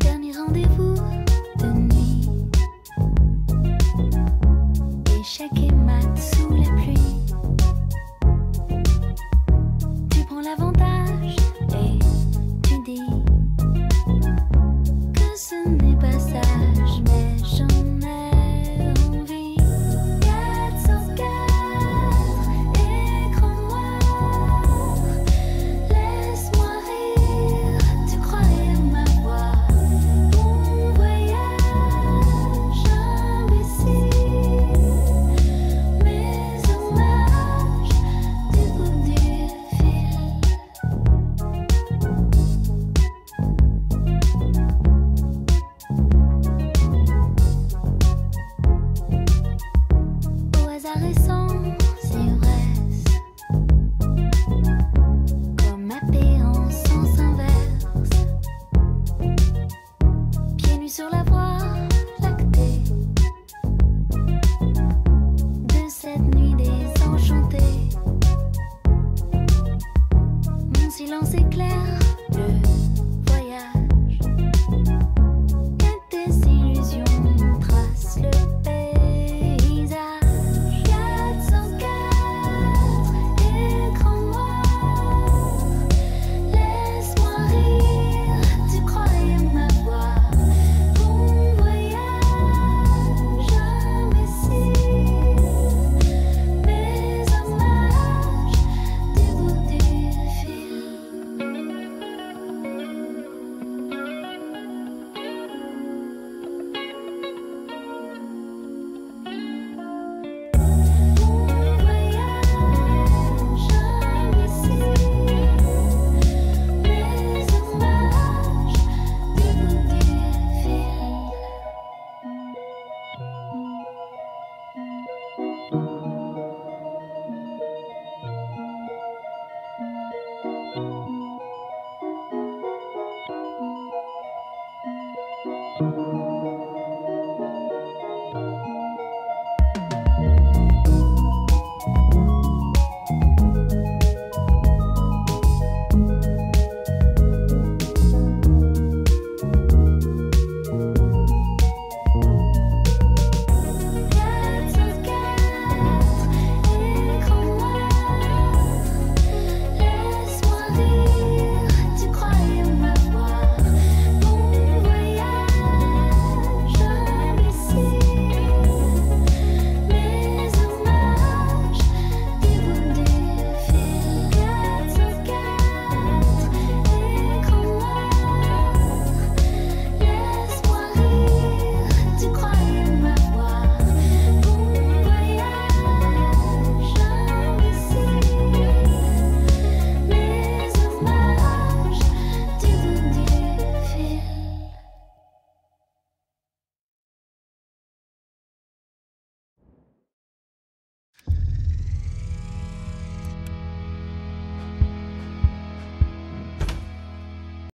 Dernier rendez-vous